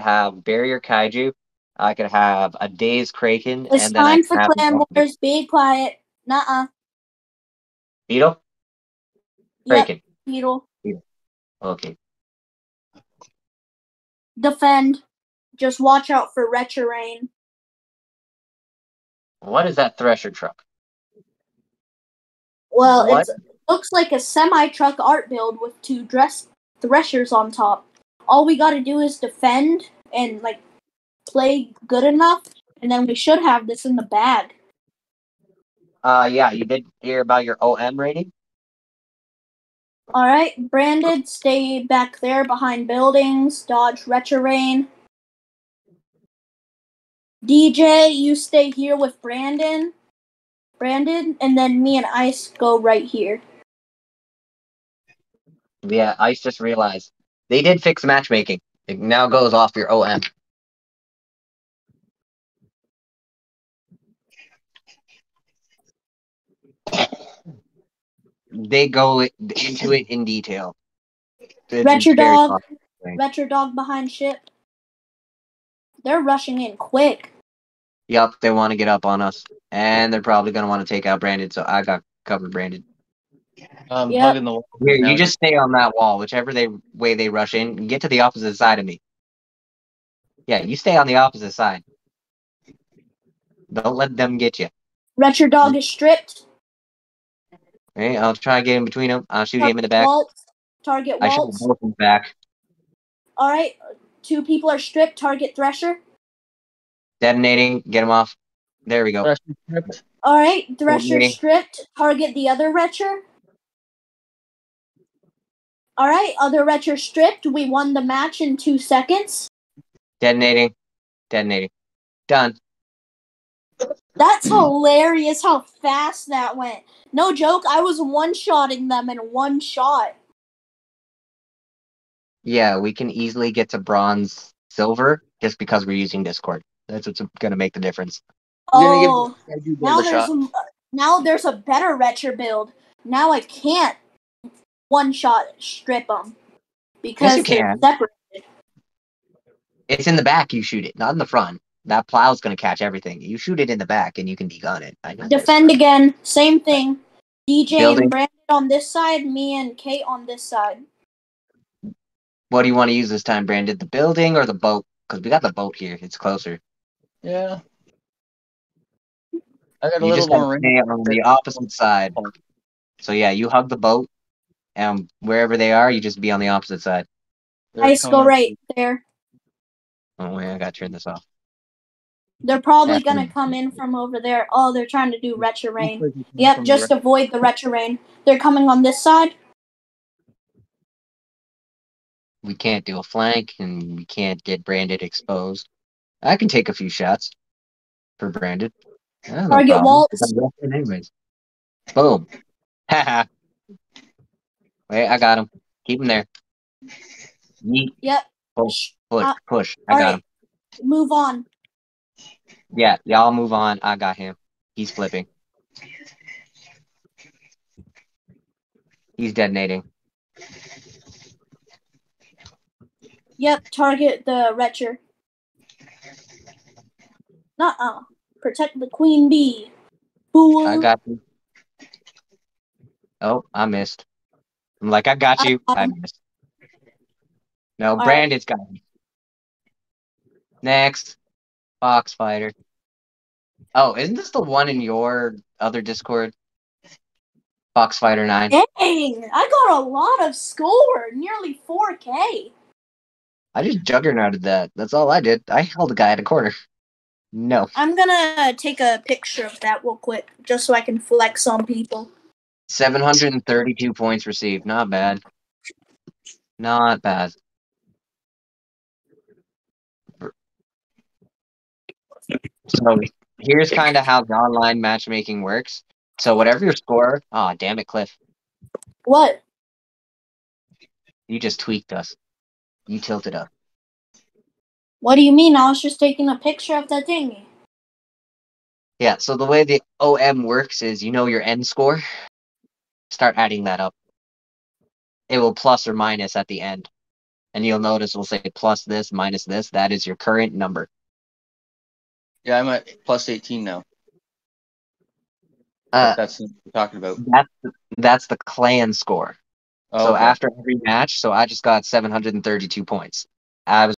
have Barrier Kaiju. I could have a Dazed Kraken. It's and then I time for Wars. Be quiet. Nuh-uh. Beetle? Yep, Kraken. Beetle. Okay. Defend. Just watch out for Retro Rain. What is that Thresher truck? Well, it looks like a semi-truck art build with two dress threshers on top. All we got to do is defend and like play good enough, and then we should have this in the bag. Uh, yeah, you did hear about your OM rating? All right, Branded, stay back there behind buildings. Dodge Retro Rain. DJ, you stay here with Brandon. Brandon, and then me and Ice go right here. Yeah, Ice just realized they did fix matchmaking. It now goes off your OM. They go into it in detail. It's Retro Dog. Retro Dog behind ship. They're rushing in quick. Yup, they want to get up on us, and they're probably gonna want to take out Brandon. So I got covered, Brandon. Um, I'm Yep. hugging the wall. Here, now. you just stay on that wall, whichever they way they rush in. and Get to the opposite side of me. Yeah, you stay on the opposite side. Don't let them get you. Retro Dog is stripped. Okay, I'll try to get in between them. I'll shoot him in the back. Waltz. Target I shoot Waltz. both in the back. All right, two people are stripped. Target Thresher. Detonating. Get him off. There we go. All right, Thresher stripped. Target the other Retcher. All right, other Retcher stripped. We won the match in two seconds. Detonating. Detonating. Done. That's hilarious how fast that went. No joke, I was one shotting them in one shot. Yeah, we can easily get to bronze silver just because we're using Discord. That's what's gonna make the difference. You're give- Oh, I do build now a there's a, now there's a better Retcher build. Now I can't one shot strip them because you they're can. separate. It's in the back. You shoot it, not in the front. That plow's gonna catch everything. You shoot it in the back, and you can degun it. I know this. Defend again, same thing. DJ Building. and Brandon on this side, me and Kate on this side. What do you want to use this time, Brandon? The building or the boat? Because we got the boat here. It's closer. Yeah. I got a You little just more range. stay on the opposite side. So yeah, you hug the boat, and wherever they are, you just be on the opposite side. They're Ice, go right there. Oh wait, I gotta turn this off. They're probably Yeah. gonna come in from over there. Oh, they're trying to do retro rain. Yep, just right. avoid the retro rain. They're coming on this side. We can't do a flank, and we can't get Branded exposed. I can take a few shots for Branded. Yeah, no Target problem, Waltz. 'cause I'm anyways. Boom. Haha. Wait, I got him. Keep him there. Yeet. Yep. Push. Push. Uh, push. I got right. him. Move on. Yeah, y'all move on. I got him. He's flipping. He's detonating. Yep, target the retcher. Nuh-uh. Protect the queen bee. Fool. I got you. Oh, I missed. I'm like, I got you. I Um, missed. No, right. Brandon's got me. Next, Fox Fighter. Oh, isn't this the one in your other Discord? Fox Fighter 9. Dang, I got a lot of score, nearly 4K. I just juggernauted that. That's all I did. I held a guy at a corner. No. I'm gonna take a picture of that real quick, just so I can flex on people. 732 points received. Not bad. Not bad. So here's kind of how the online matchmaking works. So whatever your score, oh damn it, Cliff, What? you just tweaked us. You tilted us. What do you mean? I was just taking a picture of that thingy. Yeah. So the way the OM works is, you know your end score. Start adding that up. It will plus or minus at the end. and you'll notice we'll say plus this minus this. That is your current number. Yeah, I'm at plus 18 now. Uh, That's talking about. that's the, that's the clan score. Oh, so okay. after every match, so I just got 732 points. I was